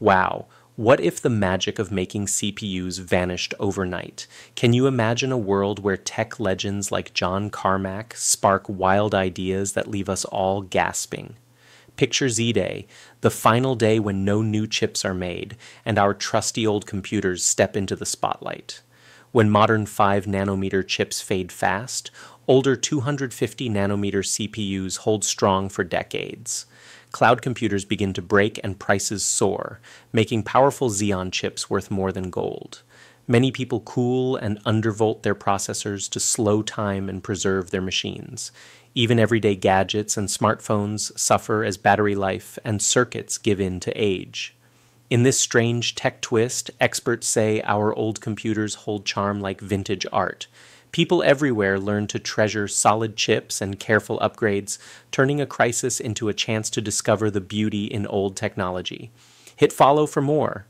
Wow, what if the magic of making CPUs vanished overnight? Can you imagine a world where tech legends like John Carmack spark wild ideas that leave us all gasping? Picture Z Day, the final day when no new chips are made, and our trusty old computers step into the spotlight. When modern 5 nanometer chips fade fast, older 250 nanometer CPUs hold strong for decades. Cloud computers begin to break and prices soar, making powerful Xeon chips worth more than gold. Many people cool and undervolt their processors to slow time and preserve their machines. Even everyday gadgets and smartphones suffer as battery life and circuits give in to age. In this strange tech twist, experts say our old computers hold charm like vintage art. People everywhere learn to treasure solid chips and careful upgrades, turning a crisis into a chance to discover the beauty in old technology. Hit follow for more.